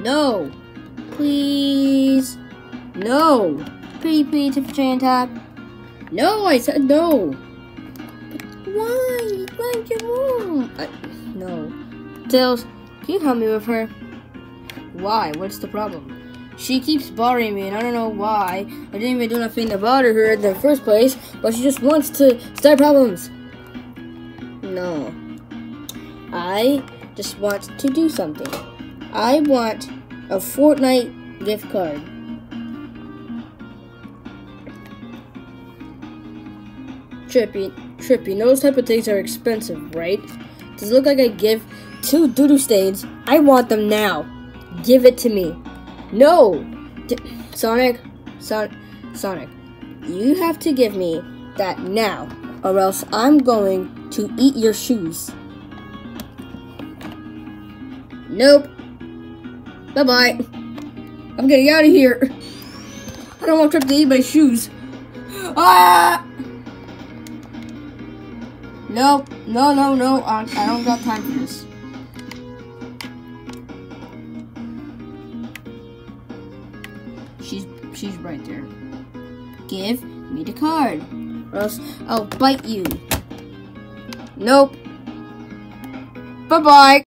No. Please. No. Pretty, for top. No, I said no. Why? Why'd you wrong? No. Tails, can you help me with her? Why? What's the problem? She keeps bothering me, and I don't know why. I didn't even do nothing to bother her in the first place, but she just wants to start problems. No. I just want to do something. I want a Fortnite gift card. Trippy, Trippy, those type of things are expensive, right? Does it look like I give two doodoo stains? I want them now. Give it to me. No! D Sonic, Son Sonic, you have to give me that now, or else I'm going to eat your shoes. Nope. Bye bye. I'm getting out of here. I don't want to Trip to my shoes. Ah! Nope. No, no, no. I, I don't got time for this. She's she's right there. Give me the card, or else I'll bite you. Nope. Bye bye.